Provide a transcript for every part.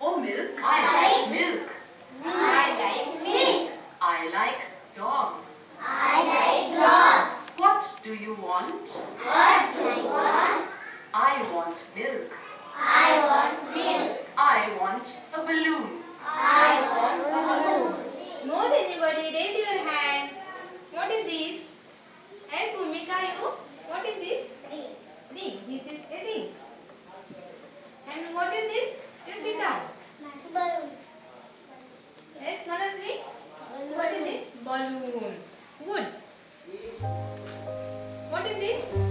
or milk? I like milk. this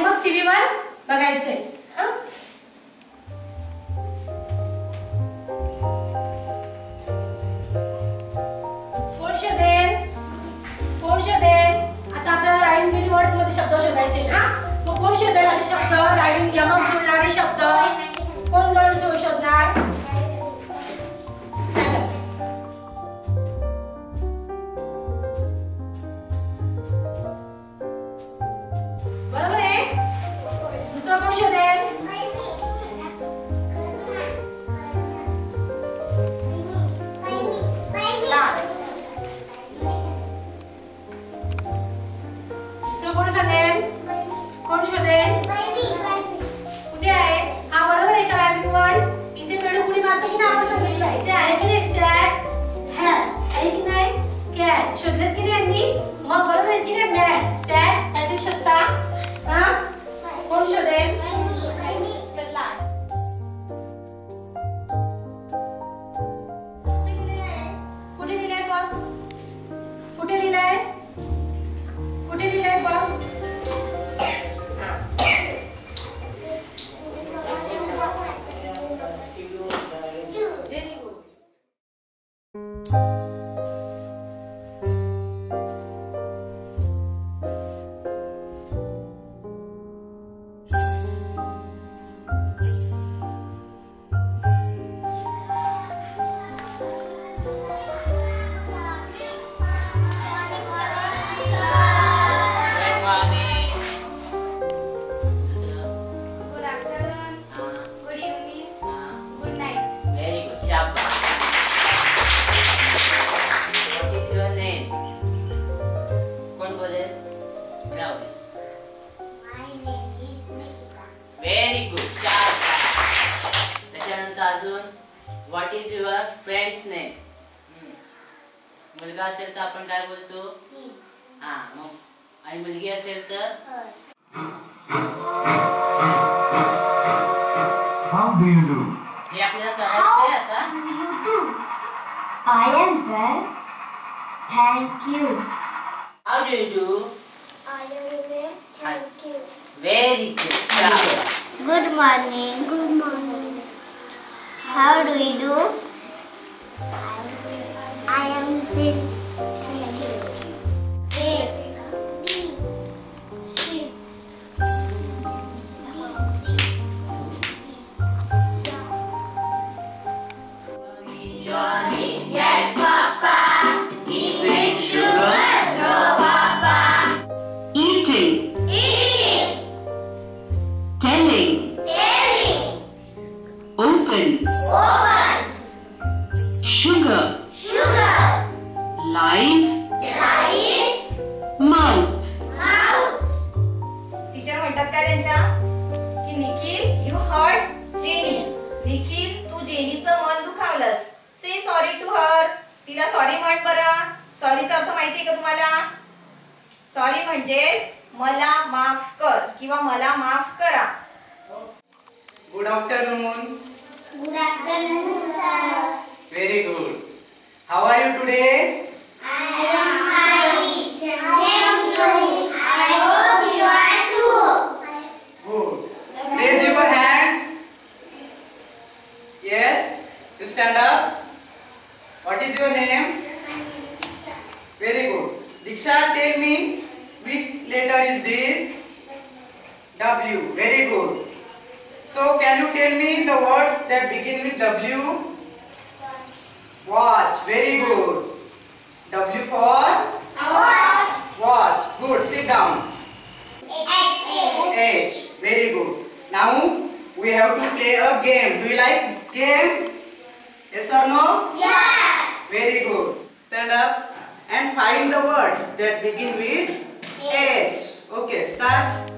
आणि मग TV वर बघायचंय. आता आपल्याला रायडिंगमध्ये शब्द शोधायचे ना. मग कोण शोधेल असे शब्द? रायडिंग यमक जोडणारे शब्द. ni ma bora ne dire me se ta di shotta ha kon shoden the last असेल तर आपण काय बोलतो हा मग आणि मुलगी असेल तर How do you do? हे आपल्याला करायचंय आता You too. I am well. Thank you. How do you do I am well. Thank you. Very good छान Good morning. Good morning. How do you do? I am good. Sugar, Sugar. lies, Rice. mouth, Mouth. Teacher म्हणतात काय त्यांच्या की Nikhil you hurt Jenny Nikhil तू जेनीचं मन दुखावलंस से sorry to her तिला सॉरी म्हण बरं सॉरीचा अर्थ माहितीये का तुम्हाला सॉरी म्हणजेच मला माफ कर किंवा मला माफ करा Good afternoon. Good afternoon, sir. Very good. How are you today? I am fine. Thank you. I hope you are too. Good. Raise your hands. Yes. You stand up. What is your name? Very good. Diksha, tell me which letter is this? W. Very good. So can you tell me the words that begin with W? Watch. Very good. W for Watch. watch. Good. Sit down. H. H. Very good. Now we have to play a game. Do you like game? Yes or no? Yes. Very good. Stand up and find the words that begin with H. Okay, start.